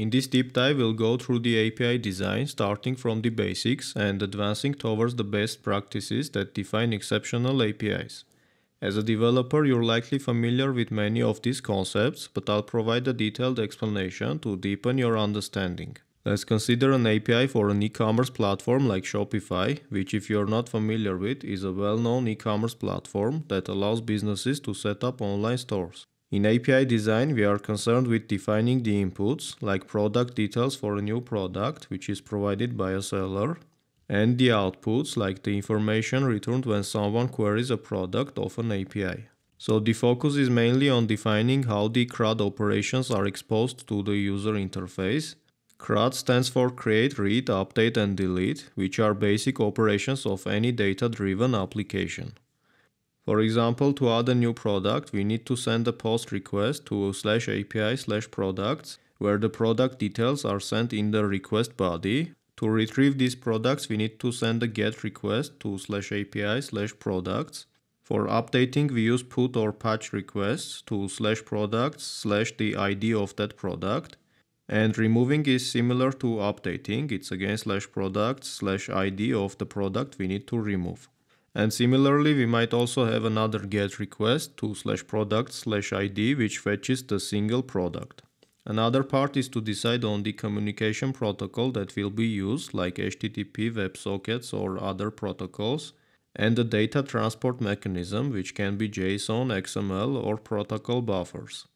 In this deep dive, we'll go through the API design starting from the basics and advancing towards the best practices that define exceptional APIs. As a developer, you're likely familiar with many of these concepts, but I'll provide a detailed explanation to deepen your understanding. Let's consider an API for an e-commerce platform like Shopify, which if you're not familiar with, is a well-known e-commerce platform that allows businesses to set up online stores. In API design, we are concerned with defining the inputs, like product details for a new product, which is provided by a seller, and the outputs, like the information returned when someone queries a product of an API. So the focus is mainly on defining how the CRUD operations are exposed to the user interface. CRUD stands for Create, Read, Update and Delete, which are basic operations of any data-driven application. For example, to add a new product, we need to send a post request to slash API slash products, where the product details are sent in the request body. To retrieve these products, we need to send a GET request to slash API slash products. For updating, we use put or patch requests to slash products slash the ID of that product. And removing is similar to updating. It's again slash products slash ID of the product we need to remove. And similarly, we might also have another get request to slash product slash ID which fetches the single product. Another part is to decide on the communication protocol that will be used like HTTP, WebSockets or other protocols and the data transport mechanism which can be JSON, XML or protocol buffers.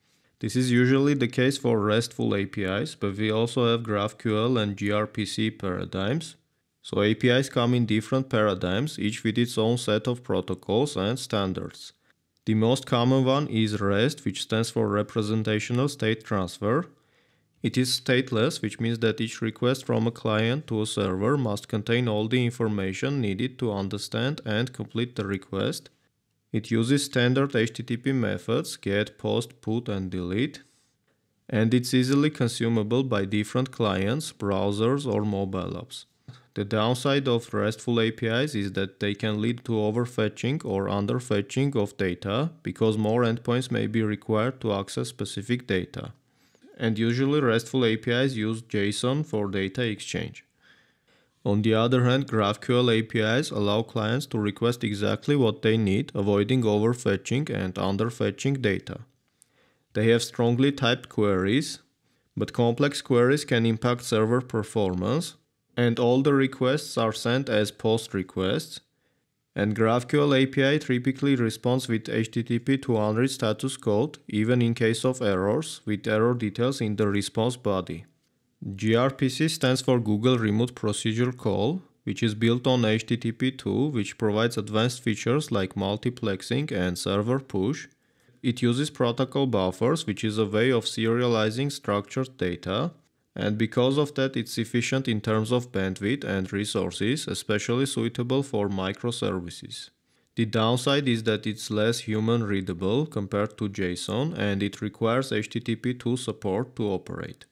This is usually the case for RESTful APIs, but we also have GraphQL and gRPC paradigms, so APIs come in different paradigms, each with its own set of protocols and standards. The most common one is REST, which stands for Representational State Transfer. It is stateless, which means that each request from a client to a server must contain all the information needed to understand and complete the request. It uses standard HTTP methods get, post, put, and delete. And it's easily consumable by different clients, browsers, or mobile apps. The downside of RESTful APIs is that they can lead to overfetching or underfetching of data because more endpoints may be required to access specific data. And usually RESTful APIs use JSON for data exchange. On the other hand, GraphQL APIs allow clients to request exactly what they need, avoiding overfetching and underfetching data. They have strongly typed queries, but complex queries can impact server performance, and all the requests are sent as post requests. And GraphQL API typically responds with HTTP 200 status code, even in case of errors, with error details in the response body. gRPC stands for Google Remote Procedure Call, which is built on HTTP 2, which provides advanced features like multiplexing and server push. It uses protocol buffers, which is a way of serializing structured data, and because of that it's efficient in terms of bandwidth and resources, especially suitable for microservices. The downside is that it's less human readable compared to JSON and it requires HTTP2 support to operate.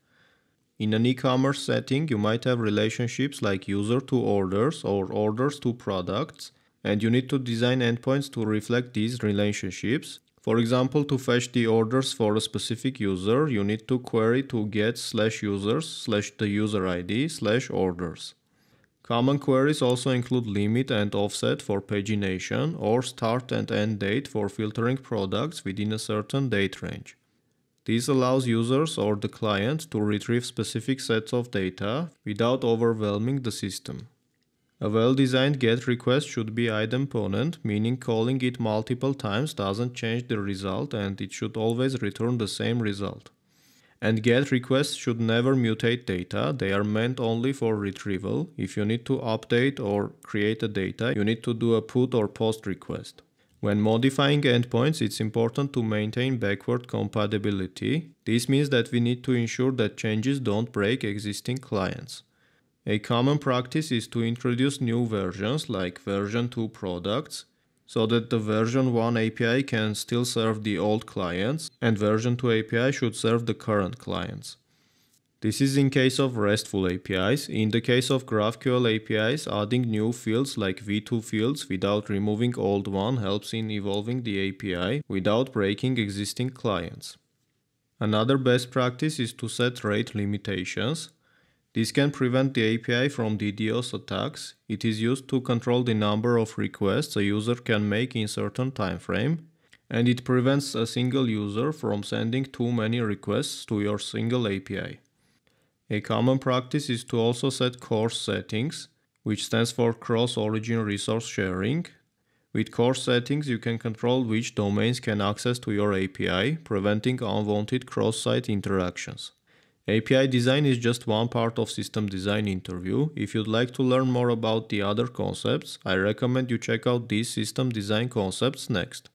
In an e-commerce setting, you might have relationships like user to orders or orders to products, and you need to design endpoints to reflect these relationships, for example, to fetch the orders for a specific user, you need to query to get slash users slash the user ID slash orders. Common queries also include limit and offset for pagination or start and end date for filtering products within a certain date range. This allows users or the client to retrieve specific sets of data without overwhelming the system. A well-designed GET request should be idempotent, meaning calling it multiple times doesn't change the result and it should always return the same result. And GET requests should never mutate data, they are meant only for retrieval. If you need to update or create a data, you need to do a put or post request. When modifying endpoints, it's important to maintain backward compatibility. This means that we need to ensure that changes don't break existing clients. A common practice is to introduce new versions like version 2 products so that the version 1 API can still serve the old clients and version 2 API should serve the current clients. This is in case of RESTful APIs. In the case of GraphQL APIs, adding new fields like v2 fields without removing old one helps in evolving the API without breaking existing clients. Another best practice is to set rate limitations. This can prevent the API from DDoS attacks. It is used to control the number of requests a user can make in certain time frame, and it prevents a single user from sending too many requests to your single API. A common practice is to also set CORS settings, which stands for Cross Origin Resource Sharing. With CORS settings, you can control which domains can access to your API, preventing unwanted cross-site interactions. API design is just one part of system design interview. If you'd like to learn more about the other concepts, I recommend you check out these system design concepts next.